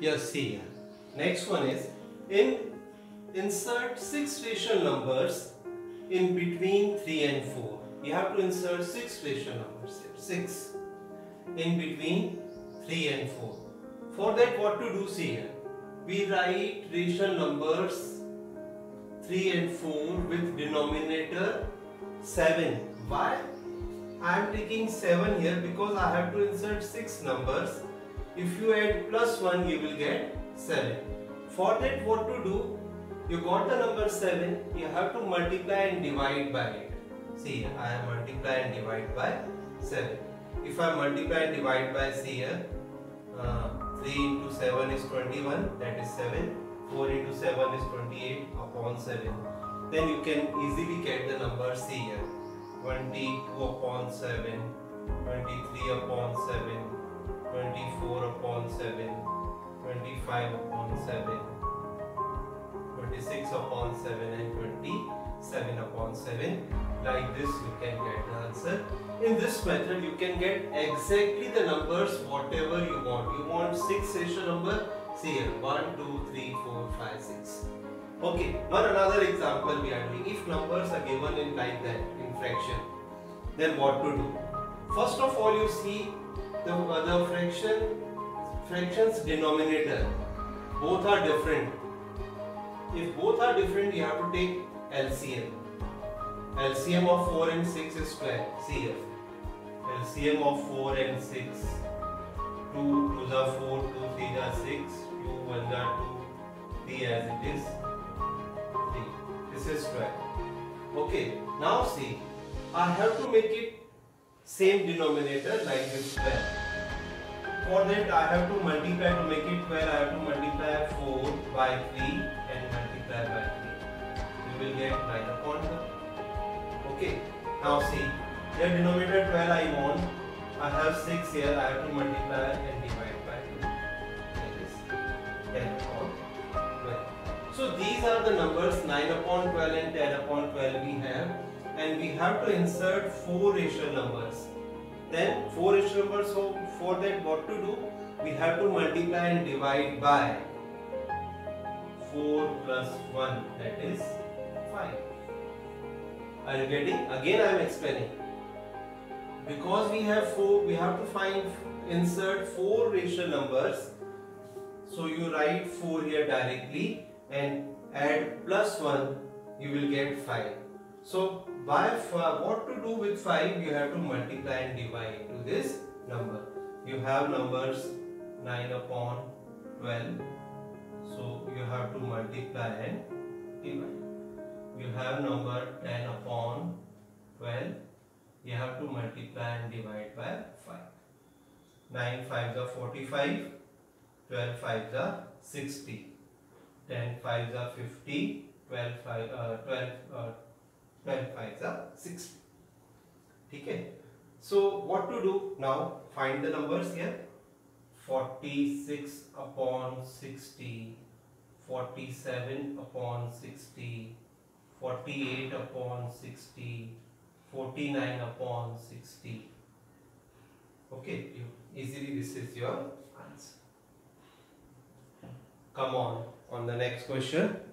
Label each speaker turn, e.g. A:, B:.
A: Yes, see. Next one is in insert six rational numbers in between 3 and 4. You have to insert six rational numbers here. 6 in between 3 and 4. For that what to do see here? We write rational numbers 3 and 4 with denominator 7. Why? I am taking 7 here because I have to insert 6 numbers. If you add plus 1 you will get 7. For that what to do? You got the number 7, you have to multiply and divide by it. See I multiply and divide by 7. If I multiply and divide by see here, uh, 3 into 7 is 21, that is 7. 4 into 7 is 28 upon 7. Then you can easily get the number see here. 22 upon 7, 23 upon 7, 24 upon 7, 25 upon 7, 26 upon 7 and 27 upon 7. Like this you can get the answer. In this method you can get exactly the numbers whatever you want. You want 6 rational number? See here 1, 2, 3, 4, 5, 6. Okay, now another example we are doing. If numbers are given in like that, in fraction, then what to do? First of all, you see the, the fraction fractions denominator. Both are different. If both are different, you have to take LCM. LCM of 4 and 6 is 12. See here. LCM of 4 and 6. 2 to the 4, 2 3 the 6, 2 1 the 2, 3 as it is. This is 12. Okay, now see, I have to make it same denominator like this 12. For that I have to multiply to make it 12, I have to multiply 4 by 3 and multiply by 3. You will get 9 upon 12. Okay, now see, the denominator 12 I want, I have 6 here, I have to multiply and divide by 2. That is 10 upon 12. so these are the numbers 9 upon 12 and 10 upon 12 we have and we have to insert 4 rational numbers. Then 4 rational numbers so for that what to do? We have to multiply and divide by 4 plus 1 that is 5. Are you getting? Again I am explaining. Because we have 4 we have to find insert 4 rational numbers. So you write 4 here directly and add plus 1 you will get 5. So by what to do with 5 you have to multiply and divide to this number. You have numbers 9 upon 12 so you have to multiply and divide. You have number 10 upon 12 you have to multiply and divide by 5. 9 5 is 45 12 5 is 60 10 5 are 50, 12 5 uh, 12 uh, 12 5 are 60. Okay. So what to do now? Find the numbers here. 46 upon 60, 47 upon 60, 48 upon 60, 49 upon 60. Okay, easily this is your answer. Come on on the next question.